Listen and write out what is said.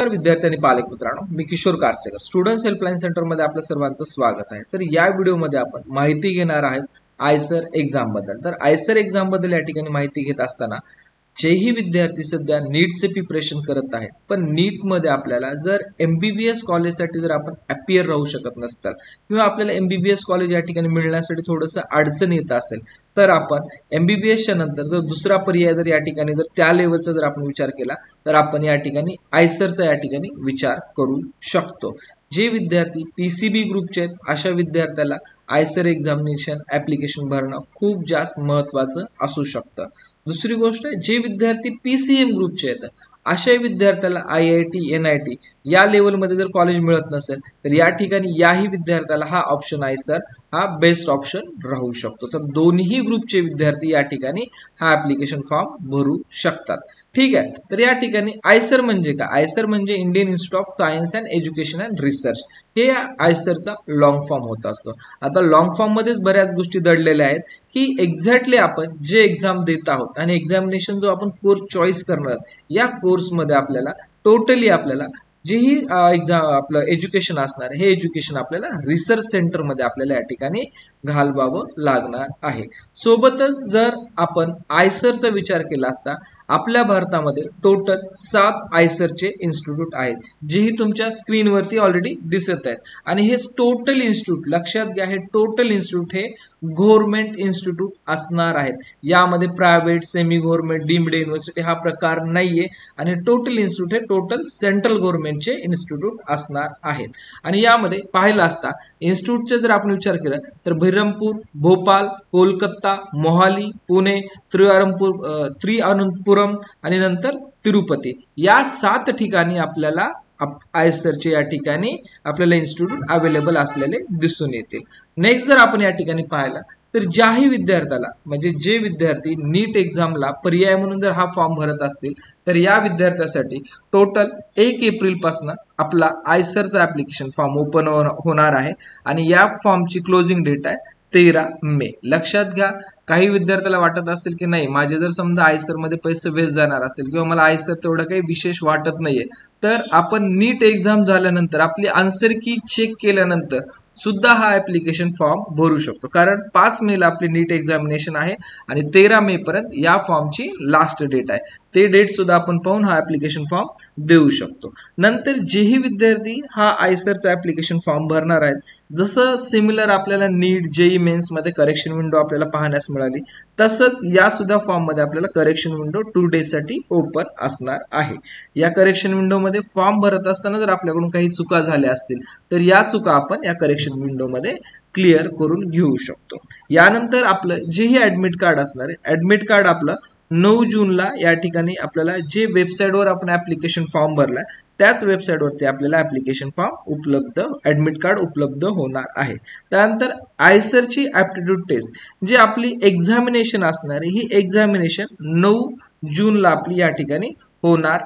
नमस्कार विद्यार्थी आणि पालक मित्रांनो मी किशोर कारसेकर स्टुडंट्स हेल्पलाईन सेंटरमध्ये आपलं सर्वांचं स्वागत आहे. तर या व्हिडिओमध्ये आपण माहिती घेणार आहेत आयसर एक्झामबद्दल. तर आयसर एक्झामबद्दल या ठिकाणी माहिती घेत असताना जेही विद्यार्थी सध्या नीटचे प्रिपरेशन करत आहेत पण नीटमध्ये आपल्याला जर एम बी बी एस कॉलेजसाठी जर आपण अपियर राहू शकत नसतात किंवा आपल्याला M B B S college या ठिकाणी मिळण्यासाठी थोडंसं अडचण येत असेल तर आपण एम बी बी एसच्या नंतर जर दुसरा पर्याय जर या ठिकाणी जर त्या लेवलचा जर आपण विचार केला तर आपण या ठिकाणी आयसरचा या ठिकाणी विचार करू शकतो. जे विद्यार्थी पी सी बी ग्रुपचे आहेत अशा विद्यार्थ्याला आयसर एक्झामिनेशन ॲप्लिकेशन भरणं खूप जास्त महत्त्वाचं असू शकतं. दुसरी गोष्ट जे विद्यार्थी पी सी एम ग्रुपचे आहेत अशा विद्यार्थ्याला I I T N I T या लेवलमध्ये जर कॉलेज मिळत नसेल तर या ठिकाणी याही विद्यार्थ्याला हा ऑप्शन आहे सर हा बेस्ट ऑप्शन राहू शकतो. तर दोन्ही ग्रुपचे विद्यार्थी या ठिकाणी हा ॲप्लिकेशन फॉर्म भरू शकतात. ठीक आहे? तर या ठिकाणी आयसर म्हणजे काय? आयसर म्हणजे Indian Institute of Science and Education and Research हे आयसरचा लॉंग फॉर्म होत असतो. आता लॉंग फॉर्ममध्येच बऱ्याच गोष्टी दडलेल्या आहेत की एक्झॅक्टली आपण जे एक्झाम देत आहोत आणि एक्झामिनेशन जो आपण कोर्स चॉईस करणार आहोत या कोर्समध्ये आपल्याला टोटली आपल्याला जेही एक्झाम आपलं एज्युकेशन असणार हे एज्युकेशन आपल्याला रिसर्च सेंटरमध्ये आपल्याला या ठिकाणी घालवावं लागणार आहे. सोबतच जर आपण आयसरचा विचार केला असता आपल्या भारतामध्ये टोटल सात आयसरचे इन्स्टिट्यूट आहेत जेही तुमच्या स्क्रीनवरती ऑलरेडी दिसत आहेत. आणि हे टोटल इन्स्टिट्यूट लक्षात घ्या हे टोटल इन्स्टिट्यूट हे गव्हर्नमेंट इन्स्टिट्यूट असणार आहेत. यामध्ये private semi government deemed university हा प्रकार नाहीये. आणि टोटल इन्स्टिट्यूट हे टोटल सेंट्रल गव्हर्नमेंटचे इन्स्टिट्यूट असणार आहेत. आणि यामध्ये पाहिलं असता इन्स्टिट्यूटचा जर आपण विचार केला तर बहिरमपूर भोपाल कोलकाता मोहाली पुणे त्रिवारमपूर त्रिअनंतपुरम आणि नंतर तिरुपती. या सात ठिकाणी आपल्याला आयसरचे या ठिकाणी आपल्याला इन्स्टिट्यूट अवेलेबल असलेले दिसून येतील. नेक्स्ट जर आपण या ठिकाणी पाहिला तर ज्याही विद्यार्थ्याला म्हणजे जे विद्यार्थी नीट एक्झामला पर्याय म्हणून जर हा फॉर्म भरत असतील तर या विद्यार्थ्यासाठी टोटल एक एप्रिलपासून आपला आयसरचा ऍप्लिकेशन फॉर्म ओपन होणार आहे. आणि या फॉर्मची क्लोजिंग डेट आहे तेरा मे. लक्षात घ्या काही विद्यार्थ्याला वाटत असेल की नाही माझे जर समजा आयसरमध्ये पैसे वेस्ट जाणार असेल किंवा मला आयसर तेवढं काही विशेष वाटत नाहीये तर आपण नीट एक्झाम झाल्यानंतर आपली आन्सर की चेक केल्यानंतर सुद्धा हा ऍप्लिकेशन फॉर्म भरू शकतो. कारण पाच मेला आपली नीट एक्झामिनेशन आहे आणि तेरा मे पर्यंत या फॉर्मची लास्ट डेट आहे. ते डेट सुद्धा आपण पाहून हा ऍप्लिकेशन फॉर्म देऊ शकतो. नंतर जेही विद्यार्थी हा आयसरचा ऍप्लिकेशन फॉर्म भरणार आहेत जसं सिमिलर आपल्याला नीट जेई मेन्समध्ये करेक्शन विंडो आपल्याला पाहण्यास मिळाली. तसंच या सुद्धा फॉर्ममध्ये आपल्याला करेक्शन विंडो टू डे साठी ओपन असणार आहे. या करेक्शन विंडो मध्ये फॉर्म भरत असताना जर आपल्याकडून काही चुका झाल्या असतील तर या चुका आपण या करेक्शन विंडो मध्ये क्लिअर करून घेऊ शकतो. यानंतर आपलं जेही ऍडमिट कार्ड असणार आहे ऍडमिट कार्ड आपलं नऊ जूनला या ठिकाणी आपल्याला जे वेबसाईटवर आपण ऍप्लिकेशन फॉर्म भरलाय त्याच वेबसाईटवरती आपल्याला ऍप्लिकेशन फॉर्म उपलब्ध ऍडमिट कार्ड उपलब्ध होणार आहे. त्यानंतर आयसरची ऍप्टिट्यूड टेस्ट जी आपली एक्झामिनेशन असणार आहे ही एक्झामिनेशन नऊ जूनला आपली या ठिकाणी होणार